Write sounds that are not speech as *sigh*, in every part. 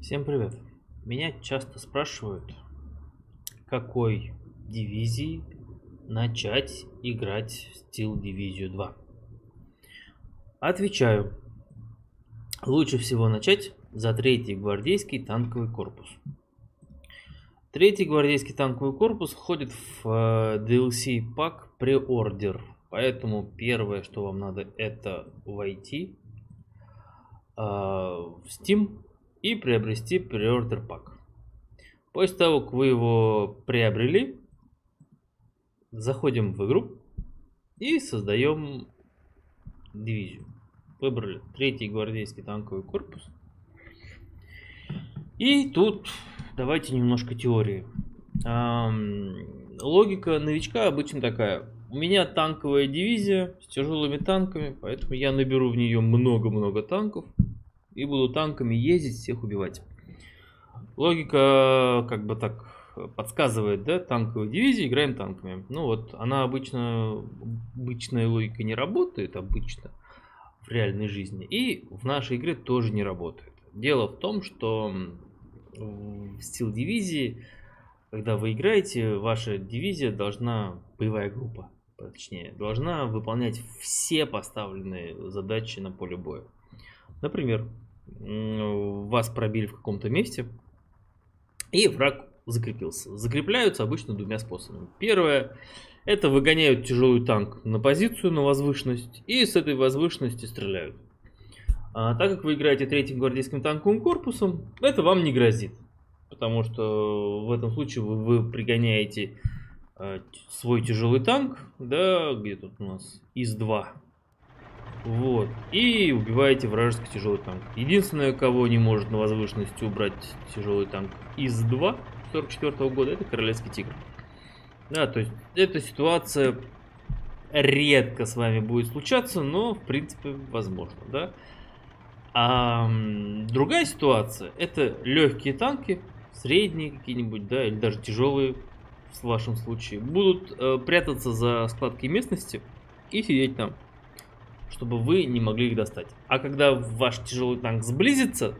Всем привет! Меня часто спрашивают, какой дивизии начать играть в Steel Дивизию 2. Отвечаю, лучше всего начать за третий гвардейский танковый корпус. Третий гвардейский танковый корпус входит в э, DLC пак Preorder, поэтому первое, что вам надо, это войти э, в Steam и приобрести Preorder пак. После того, как вы его приобрели, заходим в игру и создаем дивизию. Выбрали третий гвардейский танковый корпус. И тут давайте немножко теории. Логика новичка обычно такая. У меня танковая дивизия с тяжелыми танками, поэтому я наберу в нее много-много танков и буду танками ездить, всех убивать. Логика как бы так подсказывает, да, танковые дивизии, играем танками. Ну вот, она обычно, обычная логика не работает обычно в реальной жизни. И в нашей игре тоже не работает. Дело в том, что в стил дивизии, когда вы играете, ваша дивизия должна, боевая группа, точнее, должна выполнять все поставленные задачи на поле боя. Например, вас пробили в каком-то месте, и враг закрепился. Закрепляются обычно двумя способами. Первое, это выгоняют тяжелый танк на позицию, на возвышенность, и с этой возвышенности стреляют. А, так как вы играете третьим гвардейским танковым корпусом, это вам не грозит. Потому что в этом случае вы, вы пригоняете э, свой тяжелый танк, да, где тут у нас ИС-2, вот. И убиваете вражеский тяжелый танк. Единственное, кого не может на возвышенности убрать тяжелый танк из 2 44 -го года, это Королевский Тигр. Да, то есть эта ситуация редко с вами будет случаться, но в принципе возможно, да. А другая ситуация, это легкие танки, средние какие-нибудь, да, или даже тяжелые в вашем случае, будут э, прятаться за складки местности и сидеть там чтобы вы не могли их достать. А когда ваш тяжелый танк сблизится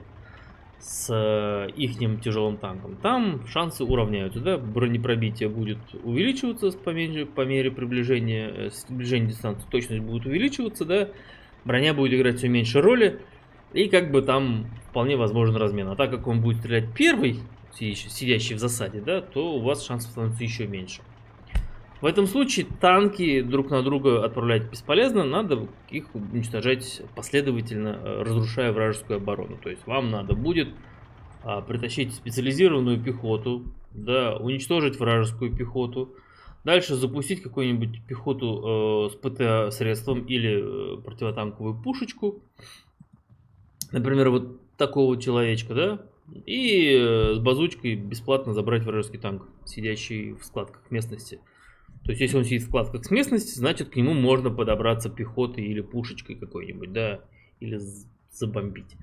с э, ихним тяжелым танком, там шансы уравняются, да, бронепробитие будет увеличиваться по мере, по мере приближения, э, сближения дистанции, точность будет увеличиваться, да, броня будет играть все меньше роли, и как бы там вполне возможен размен. А так как он будет стрелять первый, сидящий, в засаде, да, то у вас шансов становится еще меньше. В этом случае танки друг на друга отправлять бесполезно, надо их уничтожать последовательно, э, разрушая вражескую оборону. То есть вам надо будет а, притащить специализированную пехоту, да, уничтожить вражескую пехоту, дальше запустить какую-нибудь пехоту э, с ПТ-средством или э, противотанковую пушечку, например, вот такого человечка, да, и э, с базучкой бесплатно забрать вражеский танк, сидящий в складках местности. То есть, если он сидит в вкладках с местности, значит, к нему можно подобраться пехотой или пушечкой какой-нибудь, да, или забомбить.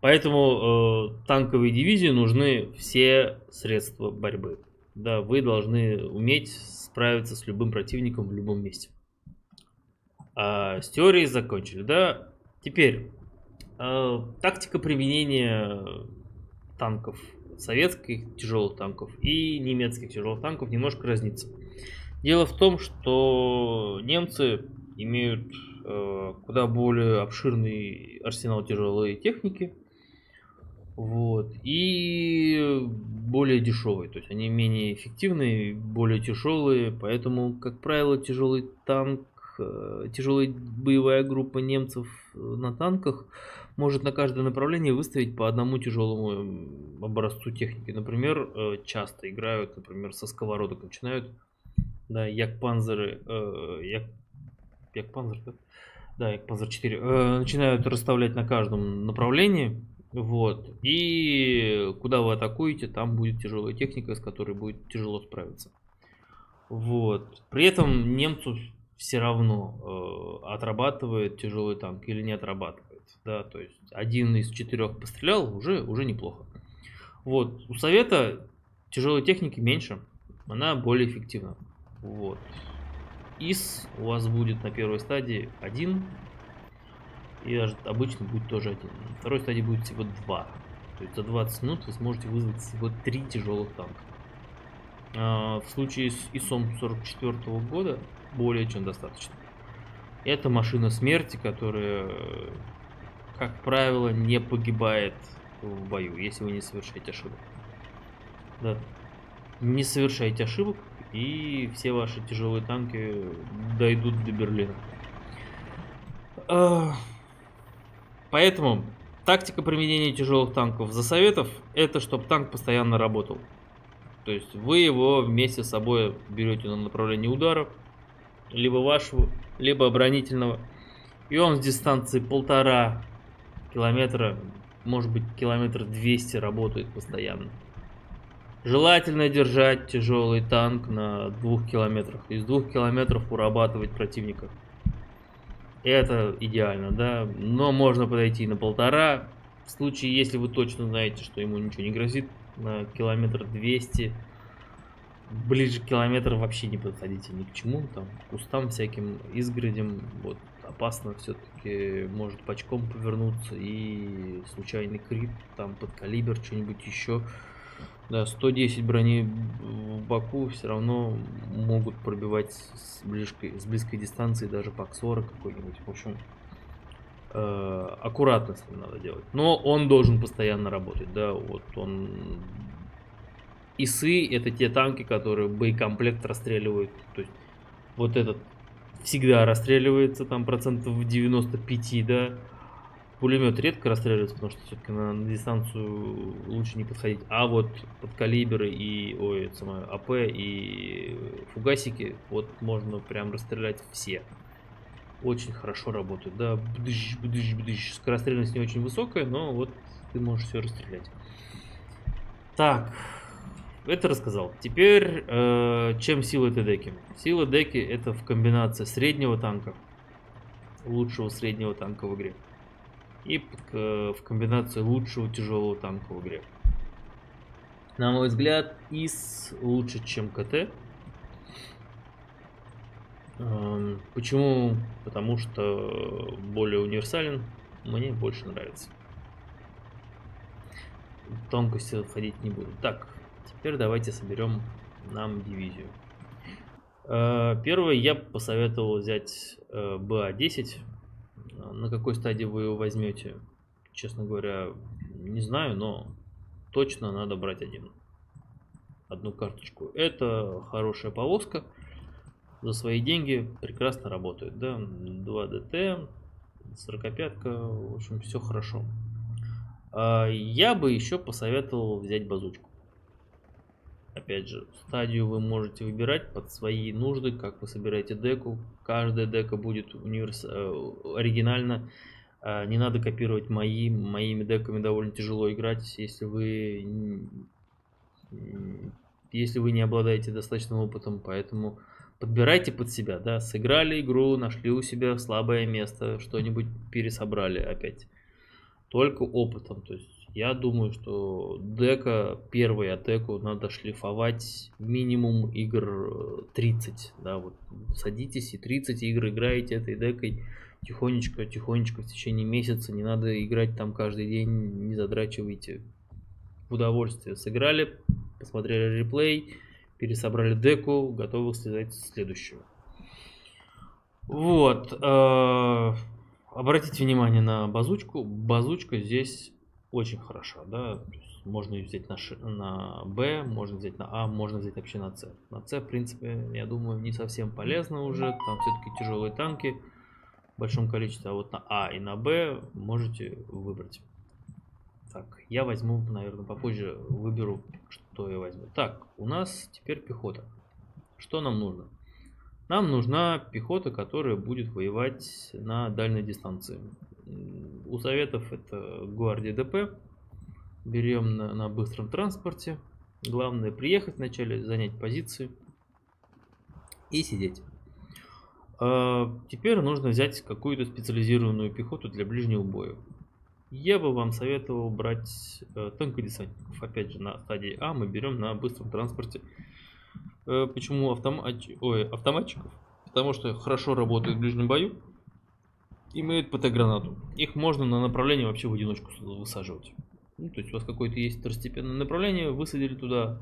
Поэтому э, танковой дивизии нужны все средства борьбы. Да, вы должны уметь справиться с любым противником в любом месте. А, с теорией закончили, да? Теперь, э, тактика применения танков, советских тяжелых танков и немецких тяжелых танков немножко разнится. Дело в том, что немцы имеют э, куда более обширный арсенал тяжелой техники. Вот. И более дешевые. То есть они менее эффективные, более тяжелые. Поэтому, как правило, тяжелый танк, э, тяжелая боевая группа немцев на танках может на каждое направление выставить по одному тяжелому образцу техники. Например, э, часто играют, например, со сковородок начинают да, Якпанзеры, э, Як, Якпанзер, да? Да, Якпанзер 4, э, начинают расставлять на каждом направлении, вот, и куда вы атакуете, там будет тяжелая техника, с которой будет тяжело справиться. Вот, при этом немцу все равно э, отрабатывает тяжелый танк или не отрабатывает, да, то есть один из четырех пострелял, уже, уже неплохо. Вот, у совета тяжелой техники меньше, она более эффективна. Вот. ИС у вас будет на первой стадии один. И обычно будет тоже один. На второй стадии будет всего два. То есть за 20 минут вы сможете вызвать всего 3 тяжелых танка. А, в случае с ИСом 44 года более чем достаточно. Это машина смерти, которая, как правило, не погибает в бою, если вы не совершаете ошибок. Да. Не совершайте ошибок, и все ваши тяжелые танки дойдут до Берлина. А, поэтому тактика применения тяжелых танков за советов это чтобы танк постоянно работал. То есть вы его вместе с собой берете на направление удара, либо вашего, либо оборонительного. И он с дистанции полтора километра, может быть километр 200 работает постоянно. Желательно держать тяжелый танк на двух километрах. Из двух километров урабатывать противника. Это идеально, да. Но можно подойти на полтора. В случае, если вы точно знаете, что ему ничего не грозит, на километр 200. Ближе к километру вообще не подходите ни к чему. Там, к кустам всяким, изгородям. Вот, опасно все-таки может почком повернуться. И случайный крип, там, под калибр, что-нибудь еще. Да, 110 брони в боку все равно могут пробивать с близкой, с близкой дистанции даже пак 40 какой-нибудь. В общем, э, аккуратно с ним надо делать. Но он должен постоянно работать, да, вот он... ИСы это те танки, которые боекомплект расстреливают. То есть вот этот всегда расстреливается, там процентов 95, да, Пулемет редко расстреливается, потому что все-таки на, на дистанцию лучше не подходить. А вот под калибры и ой, это самое, АП и фугасики, вот можно прям расстрелять все. Очень хорошо работают. Да, бдыщ, бдыщ, бдыщ. Скорострельность не очень высокая, но вот ты можешь все расстрелять. Так, это рассказал. Теперь, э, чем сила этой деки? Сила деки это в комбинации среднего танка, лучшего среднего танка в игре и в комбинации лучшего тяжелого танка в игре. На мой взгляд, ИС лучше, чем КТ. Эм, почему? Потому что более универсален, мне больше нравится. Тонкости входить не буду. Так, теперь давайте соберем нам дивизию. Э, первое, я посоветовал взять э, БА-10 на какой стадии вы его возьмете, честно говоря, не знаю, но точно надо брать один. Одну карточку. Это хорошая повозка. За свои деньги прекрасно работает. Да? 2 ДТ, 45 в общем, все хорошо. А, я бы еще посоветовал взять базучку. Опять же, стадию вы можете выбирать под свои нужды, как вы собираете деку. Каждая дека будет универс... Э, оригинально. А, не надо копировать мои. Моими деками довольно тяжело играть, если вы если вы не обладаете достаточным опытом, поэтому подбирайте под себя, да, сыграли игру, нашли у себя слабое место, что-нибудь пересобрали опять. Только опытом, то есть я думаю, что дека, первую атаку надо шлифовать минимум игр 30. Э, да, вот садитесь и 30 игр играете этой декой тихонечко, тихонечко в течение месяца. Не надо играть там каждый день, не задрачивайте. В удовольствие сыграли, посмотрели реплей, пересобрали деку, готовы слезать следующего. Вот. Э, обратите внимание на базучку. Базучка здесь очень хорошо, да, можно ее взять на, Ш, на Б, можно взять на А, можно взять вообще на С. На С, в принципе, я думаю, не совсем полезно уже, там все-таки тяжелые танки в большом количестве, а вот на А и на Б можете выбрать. Так, я возьму, наверное, попозже выберу, что я возьму. Так, у нас теперь пехота. Что нам нужно? Нам нужна пехота, которая будет воевать на дальней дистанции. У советов это гвардия ДП. Берем на, на быстром транспорте. Главное приехать вначале, занять позиции и сидеть. А, теперь нужно взять какую-то специализированную пехоту для ближнего боя. Я бы вам советовал брать э, танкодесантников. Опять же, на стадии А мы берем на быстром транспорте. Э, почему автомат... Ой, автоматчиков? Потому что хорошо работают в ближнем бою имеют ПТ-гранату. Их можно на направлении вообще в одиночку высаживать. Ну, то есть у вас какое-то есть второстепенное направление, высадили туда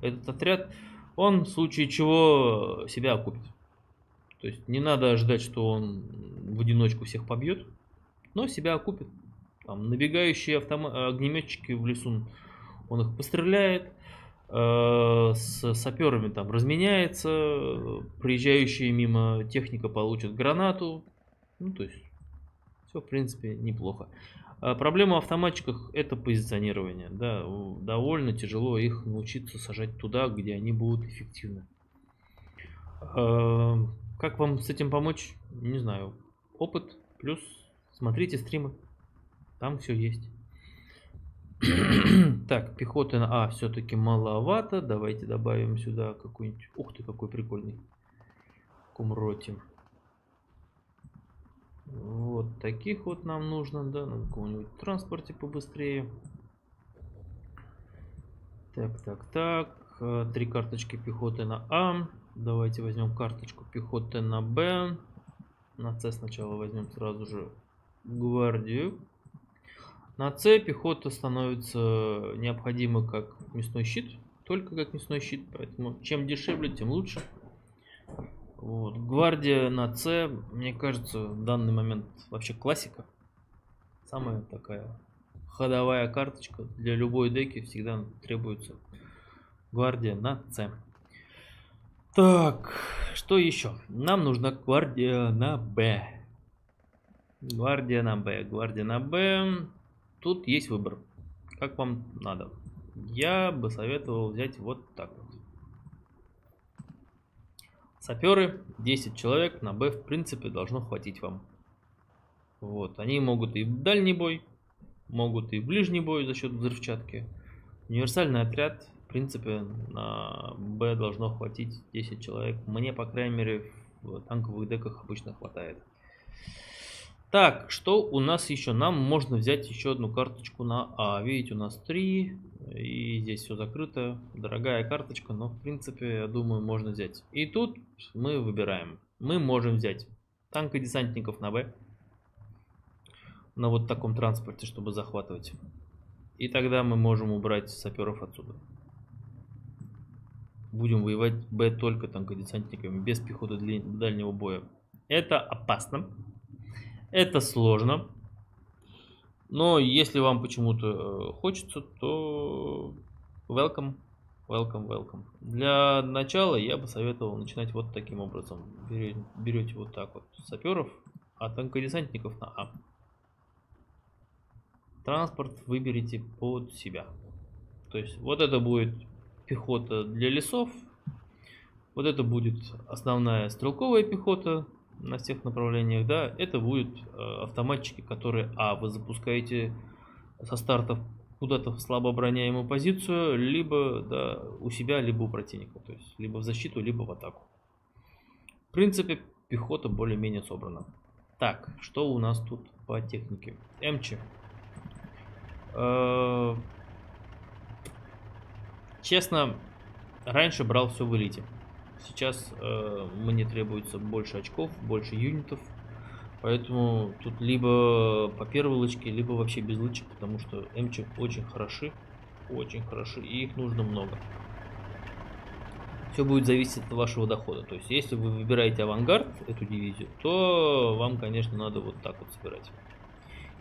этот отряд, он в случае чего себя окупит. То есть не надо ожидать, что он в одиночку всех побьет, но себя окупит. Там набегающие автом... огнеметчики в лесу, он их постреляет, э, с саперами там разменяется, приезжающие мимо техника получит гранату. Ну, то есть все, в принципе, неплохо. А проблема в автоматчиках это позиционирование. Да, довольно тяжело их научиться сажать туда, где они будут эффективны. А, как вам с этим помочь? Не знаю. Опыт плюс смотрите стримы. Там все есть. *clears throat* так, пехоты на А все-таки маловато. Давайте добавим сюда какой-нибудь... Ух ты, какой прикольный. Кумроти. Вот таких вот нам нужно, да, на каком-нибудь транспорте побыстрее. Так, так, так. Э, три карточки пехоты на А. Давайте возьмем карточку пехоты на Б. На С сначала возьмем сразу же гвардию. На С пехота становится необходима как мясной щит. Только как мясной щит. Поэтому чем дешевле, тем лучше. Вот. Гвардия на С, мне кажется, в данный момент вообще классика. Самая такая ходовая карточка. Для любой деки всегда требуется гвардия на С. Так, что еще? Нам нужна гвардия на Б. Гвардия на Б. Гвардия на Б. Тут есть выбор. Как вам надо. Я бы советовал взять вот так вот. Саперы, 10 человек, на Б в принципе должно хватить вам. Вот, они могут и в дальний бой, могут и в ближний бой за счет взрывчатки. Универсальный отряд, в принципе, на Б должно хватить 10 человек. Мне, по крайней мере, в танковых деках обычно хватает. Так, что у нас еще? Нам можно взять еще одну карточку на А. Видите, у нас 3. И здесь все закрыто. Дорогая карточка, но в принципе, я думаю, можно взять. И тут мы выбираем. Мы можем взять танка десантников на Б. На вот таком транспорте, чтобы захватывать. И тогда мы можем убрать саперов отсюда. Будем воевать Б только танкодесантниками, без пехоты дальнего боя. Это опасно. Это сложно. Но если вам почему-то э, хочется, то welcome, welcome, welcome. Для начала я бы советовал начинать вот таким образом. Берете, вот так вот саперов, а танкодесантников на А. Транспорт выберите под себя. То есть вот это будет пехота для лесов. Вот это будет основная стрелковая пехота на всех направлениях, да, это будут э, автоматчики, которые, а, вы запускаете со стартов куда-то в слабо обороняемую позицию, либо да, у себя, либо у противника, то есть либо в защиту, либо в атаку. В принципе, пехота более-менее собрана. Так, что у нас тут по технике? МЧ. Э, честно, раньше брал все в элите. Сейчас э, мне требуется больше очков, больше юнитов. Поэтому тут либо по первой лычке, либо вообще без лычек, потому что эмчи очень хороши. Очень хороши, и их нужно много. Все будет зависеть от вашего дохода. То есть, если вы выбираете авангард, эту дивизию, то вам, конечно, надо вот так вот собирать.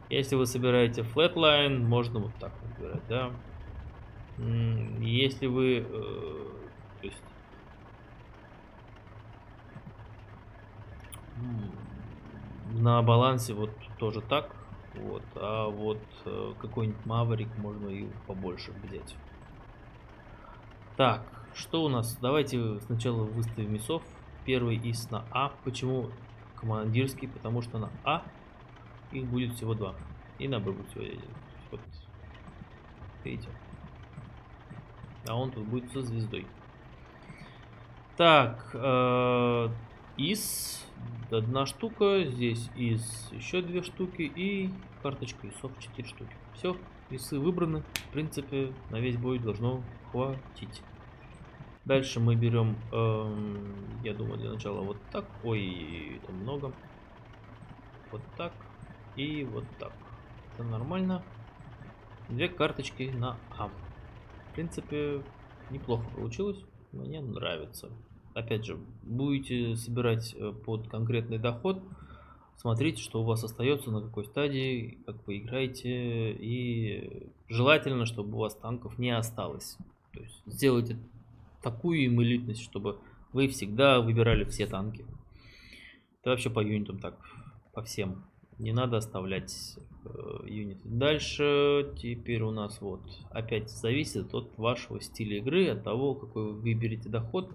Если вы собираете flatline, можно вот так вот выбирать, да. Если вы, э, то есть, на балансе вот тоже так. Вот, а вот э, какой-нибудь Маврик можно и побольше взять. Так, что у нас? Давайте сначала выставим мясов. Первый из на А. Почему командирский? Потому что на А их будет всего два. И на Б будет всего один. Вот. Видите? А он тут будет со звездой. Так, э, из одна штука, здесь из еще две штуки и карточка исов 4 штуки. Все, исы выбраны. В принципе, на весь бой должно хватить. Дальше мы берем, эм, я думаю, для начала вот так. Ой, это много. Вот так и вот так. Это нормально. две карточки на А. В принципе, неплохо получилось. Мне нравится. Опять же, будете собирать э, под конкретный доход. Смотрите, что у вас остается, на какой стадии, как вы играете. И желательно, чтобы у вас танков не осталось. То есть сделайте такую им элитность, чтобы вы всегда выбирали все танки. Это вообще по юнитам так, по всем. Не надо оставлять э, юниты. Дальше теперь у нас вот опять зависит от вашего стиля игры, от того, какой вы выберете доход.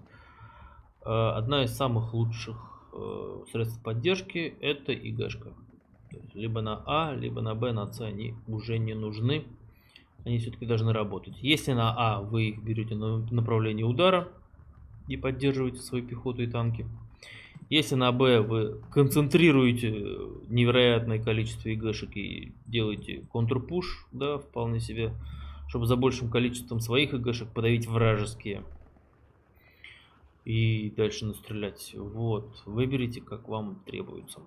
Одна из самых лучших э, средств поддержки это ИГшка. Либо на А, либо на Б, на С они уже не нужны. Они все-таки должны работать. Если на А вы их берете на направление удара и поддерживаете свою пехоту и танки, если на Б вы концентрируете невероятное количество ИГшек и делаете контрпуш, да, вполне себе, чтобы за большим количеством своих ИГшек подавить вражеские. И дальше настрелять. Вот, выберите, как вам требуется.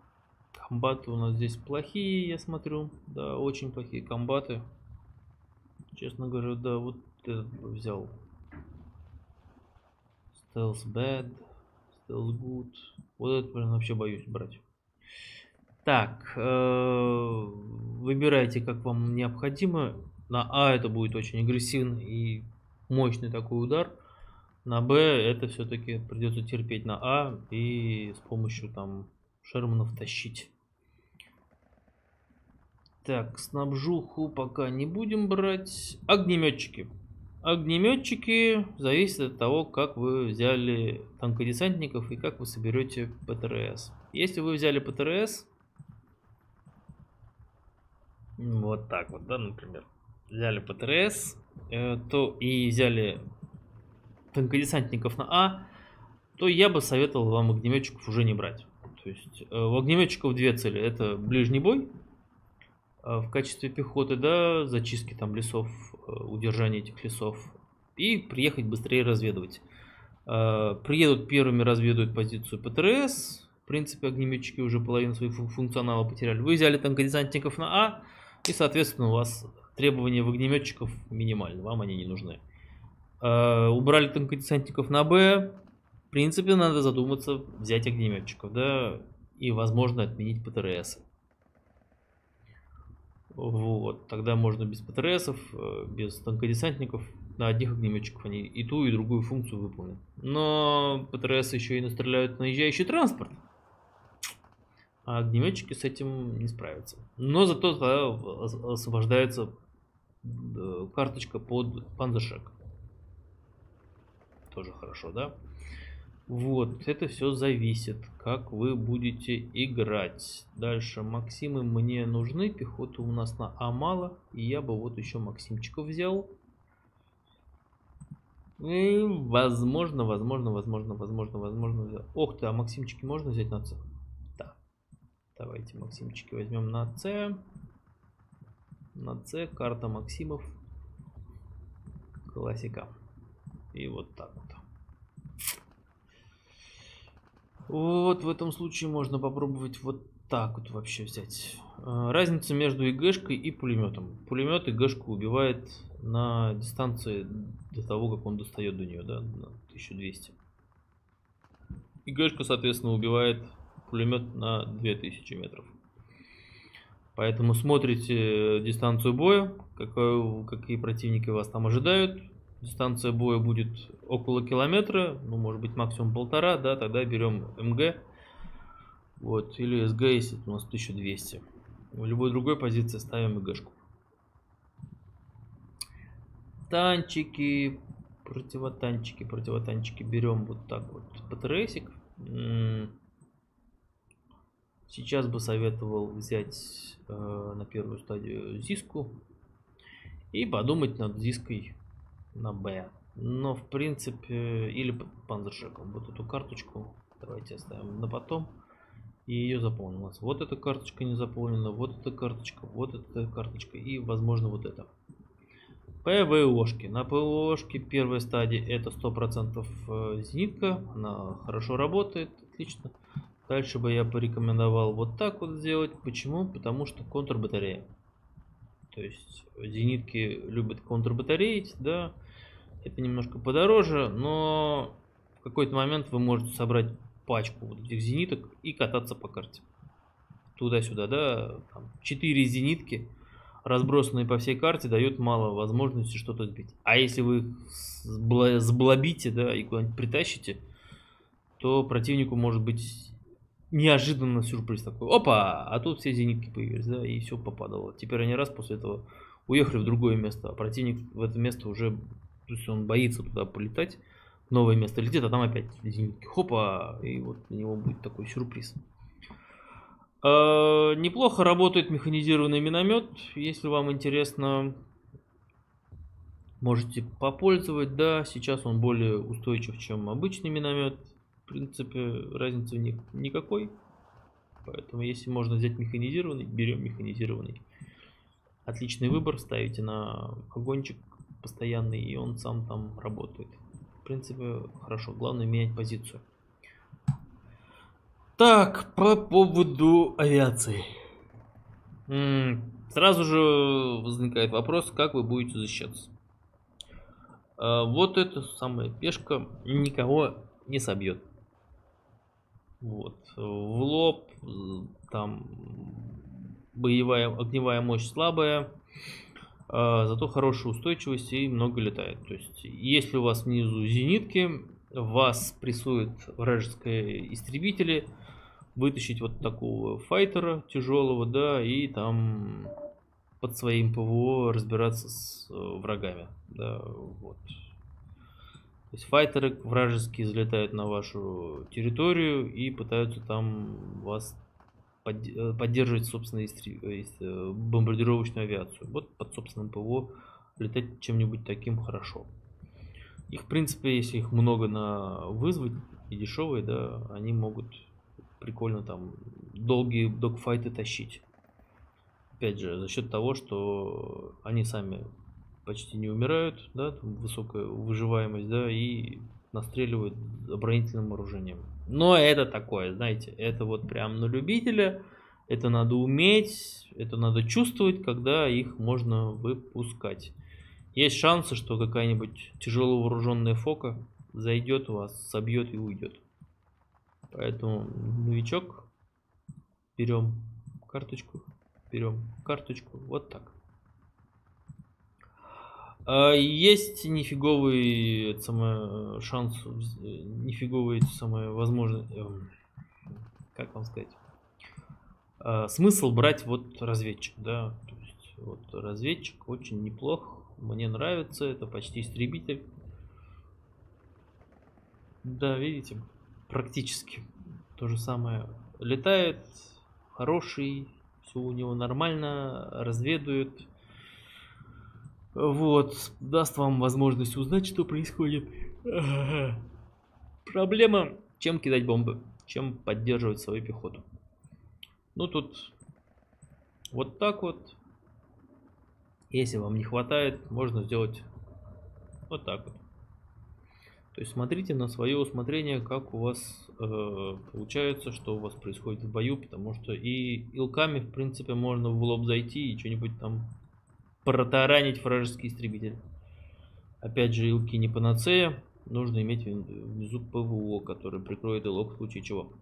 Комбаты у нас здесь плохие, я смотрю. Да, очень плохие комбаты. Честно говоря, да, вот этот взял. Stealth Bad. Stealth Good. Вот это прям вообще боюсь брать. Так, э, выбирайте, как вам необходимо. На А это будет очень агрессивный и мощный такой удар. На Б это все-таки придется терпеть на А и с помощью там Шерманов тащить. Так, снабжуху пока не будем брать. Огнеметчики. Огнеметчики зависят от того, как вы взяли танкодесантников и как вы соберете ПТРС. Если вы взяли ПТРС, вот так вот, да, например, взяли ПТРС, э, то и взяли танкодесантников на А, то я бы советовал вам огнеметчиков уже не брать. То есть э, у огнеметчиков две цели. Это ближний бой э, в качестве пехоты, да, зачистки там лесов Э, удержания этих лесов и приехать быстрее разведывать. Приедут первыми, разведают позицию ПТРС. В принципе, огнеметчики уже половину своих функционала потеряли. Вы взяли танкодесантников на А, и, соответственно, у вас требования в огнеметчиков минимальны, вам они не нужны. Э, убрали танкодесантников на Б. В принципе, надо задуматься, взять огнеметчиков, да, и, возможно, отменить ПТРС. Вот, тогда можно без ПТРСов, э, без танкодесантников, на одних огнеметчиков они и ту, и другую функцию выполнят. Но ПТРС еще и настреляют наезжающий транспорт. А огнеметчики с этим не справятся. Но зато освобождается э, карточка под панзершек. Тоже хорошо, да? Вот, это все зависит, как вы будете играть. Дальше, Максимы мне нужны, пехоты у нас на А мало, и я бы вот еще Максимчиков взял. И возможно, возможно, возможно, возможно, возможно. Ох ты, а Максимчики можно взять на С? Да. Давайте Максимчики возьмем на С. На С, карта Максимов. Классика. И вот так вот. Вот в этом случае можно попробовать вот так вот вообще взять. Э, разница между ИГшкой и пулеметом. Пулемет ИГшку убивает на дистанции до того, как он достает до нее, да, на 1200. ИГшка, соответственно, убивает пулемет на 2000 метров. Поэтому смотрите дистанцию боя, какой, какие противники вас там ожидают, дистанция боя будет около километра, ну, может быть, максимум полтора, да, тогда берем МГ, вот, или СГ, если у нас 1200. В любой другой позиции ставим ИГшку. Танчики, противотанчики, противотанчики берем вот так вот ПТРСик. Сейчас бы советовал взять э, на первую стадию Зиску и подумать над Зиской на Б. Но в принципе, или панзершеком. Вот эту карточку давайте оставим на потом. И ее нас вот эта карточка не заполнена, вот эта карточка, вот эта карточка и возможно вот это. ПВОшки. На ПВОшке первой стадии это 100% э, зенитка. Она хорошо работает, отлично. Дальше бы я порекомендовал вот так вот сделать. Почему? Потому что контрбатарея. То есть зенитки любят контрбатареить, да, это немножко подороже, но в какой-то момент вы можете собрать пачку вот этих зениток и кататься по карте. Туда-сюда, да, там, 4 зенитки, разбросанные по всей карте, дают мало возможности что-то сбить. А если вы их сблобите, да, и куда-нибудь притащите, то противнику может быть неожиданно сюрприз такой. Опа! А тут все зенитки появились, да, и все попадало. Теперь они раз после этого уехали в другое место, а противник в это место уже, то есть он боится туда полетать, новое место летит, а там опять зенитки. Хопа! И вот у него будет такой сюрприз. Э, неплохо работает механизированный миномет. Если вам интересно, можете попользовать. Да, сейчас он более устойчив, чем обычный миномет. В принципе, разницы в них никакой. Поэтому, если можно взять механизированный, берем механизированный. Отличный выбор, ставите на огончик постоянный, и он сам там работает. В принципе, хорошо. Главное менять позицию. Так, по поводу авиации. Сразу же возникает вопрос, как вы будете защищаться. А, вот эта самая пешка никого не собьет. Вот. В лоб там боевая огневая мощь слабая, зато хорошая устойчивость и много летает. То есть, если у вас внизу зенитки, вас прессуют вражеские истребители – вытащить вот такого файтера тяжелого, да, и там под своим ПВО разбираться с э, врагами, да, вот. То есть файтеры вражеские залетают на вашу территорию и пытаются там вас поддерживать, собственно, э, бомбардировочную авиацию. Вот под собственным ПВО летать чем-нибудь таким хорошо. Их, в принципе, если их много на вызвать и дешевые, да, они могут прикольно там долгие докфайты тащить. Опять же, за счет того, что они сами почти не умирают, да, высокая выживаемость, да, и настреливают оборонительным вооружением. Но это такое, знаете, это вот прям на любителя, это надо уметь, это надо чувствовать, когда их можно выпускать. Есть шансы, что какая-нибудь тяжело вооруженная фока зайдет у вас, собьет и уйдет. Поэтому новичок, берем карточку, берем карточку, вот так. А, есть нифиговый самое, шанс, нифиговый самое возможно, эм, как вам сказать, а, смысл брать вот разведчик, да, то есть вот разведчик очень неплох, мне нравится, это почти истребитель. Да, видите, практически то же самое. Летает, хороший, все у него нормально, разведует. Вот, даст вам возможность узнать, что происходит. Проблема, чем кидать бомбы, чем поддерживать свою пехоту. Ну тут вот так вот. Если вам не хватает, можно сделать вот так вот. То есть смотрите на свое усмотрение, как у вас э, получается, что у вас происходит в бою, потому что и илками, в принципе, можно в лоб зайти и что-нибудь там протаранить вражеский истребитель. Опять же, илки не панацея, нужно иметь внизу ПВО, который прикроет илок в случае чего.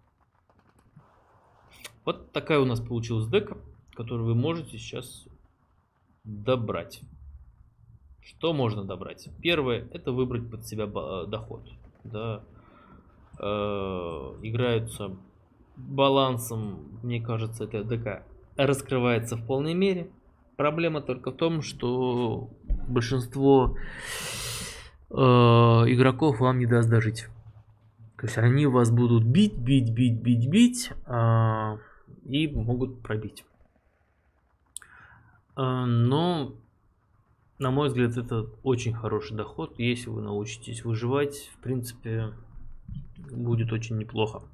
Вот такая у нас получилась дека, которую вы можете сейчас добрать. Что можно добрать? Первое, это выбрать под себя э, доход. Да. Э, играются балансом, мне кажется, это ДК раскрывается в полной мере. Проблема только в том, что большинство э, игроков вам не даст дожить. То есть они вас будут бить, бить, бить, бить, бить э, и могут пробить. Э, но на мой взгляд, это очень хороший доход. Если вы научитесь выживать, в принципе, будет очень неплохо. А,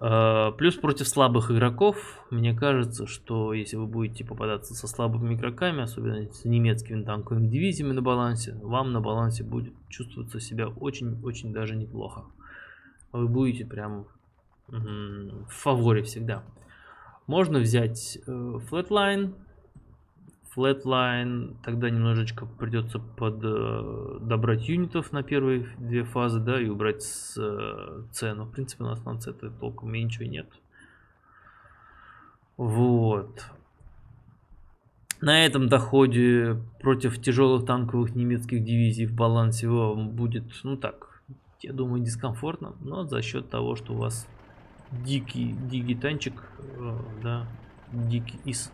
плюс против слабых игроков, мне кажется, что если вы будете попадаться со слабыми игроками, особенно с немецкими танковыми дивизиями на балансе, вам на балансе будет чувствоваться себя очень-очень даже неплохо. Вы будете прям в фаворе всегда. Можно взять э, Flatline, Flatline, тогда немножечко придется под э, добрать юнитов на первые две фазы, да, и убрать с, э, цену. В принципе, у нас на C толком и ничего нет. Вот. На этом доходе против тяжелых танковых немецких дивизий в балансе вам будет, ну так, я думаю, дискомфортно, но за счет того, что у вас дикий, дикий танчик, э, да, дикий из,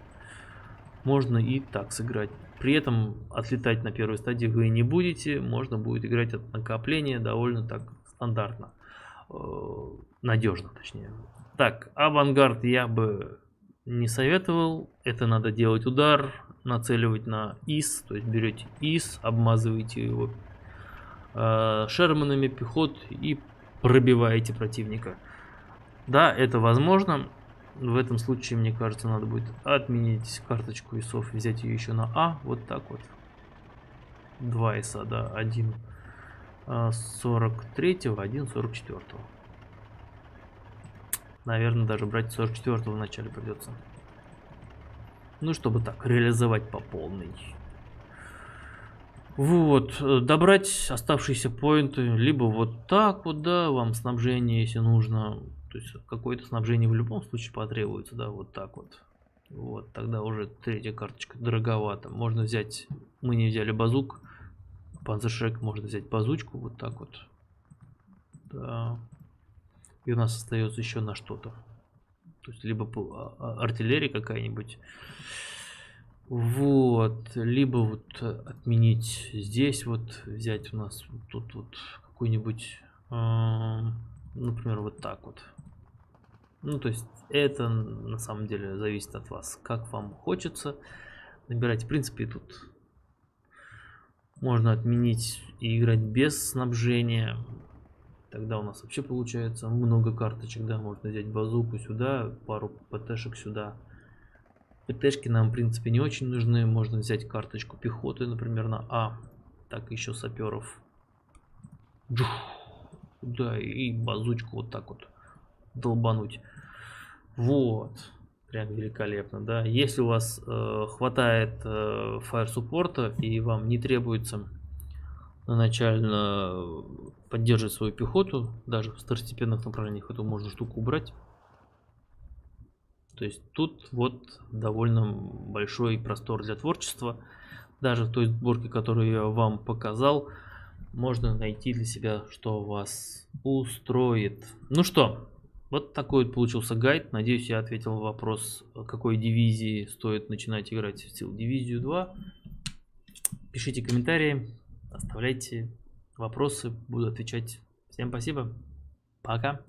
можно и так сыграть. При этом отлетать на первой стадии вы не будете, можно будет играть от накопления довольно так стандартно, э, надежно точнее. Так, авангард я бы не советовал. Это надо делать удар, нацеливать на ИС, то есть берете ИС, обмазываете его э, шерманами пехот и пробиваете противника. Да, это возможно. В этом случае, мне кажется, надо будет отменить карточку ИСов, взять ее еще на А, вот так вот. Два ИСа, да, один 43, э, один 44. Наверное, даже брать 44 в начале придется. Ну, чтобы так, реализовать по полной. Вот, э, добрать оставшиеся поинты, либо вот так вот, да, вам снабжение, если нужно. То есть какое-то снабжение в любом случае потребуется, да, вот так вот. Вот, тогда уже третья карточка дороговато. Можно взять, мы не взяли базук, панцершек, можно взять базучку, вот так вот. Да, и у нас остается еще на что-то. То есть либо а, а, артиллерия какая-нибудь. Вот. Либо вот отменить здесь вот взять у нас вот тут вот какой-нибудь, э, например, вот так вот. Ну, то есть это на самом деле зависит от вас, как вам хочется. Набирать, в принципе, тут можно отменить и играть без снабжения. Тогда у нас вообще получается много карточек, да, можно взять базуку сюда, пару ПТшек сюда. ПТшки нам, в принципе, не очень нужны. Можно взять карточку пехоты, например, на А. Так, еще саперов. Да, и базучку вот так вот долбануть. Вот. Прям великолепно, да. Если у вас э, хватает э, фаер суппорта и вам не требуется начально поддерживать свою пехоту, даже в второстепенных направлениях эту можно штуку убрать. То есть тут вот довольно большой простор для творчества. Даже в той сборке, которую я вам показал, можно найти для себя, что вас устроит. Ну что, вот такой вот получился гайд. Надеюсь, я ответил на вопрос, какой дивизии стоит начинать играть в сил дивизию 2. Пишите комментарии. Оставляйте вопросы, буду отвечать. Всем спасибо. Пока.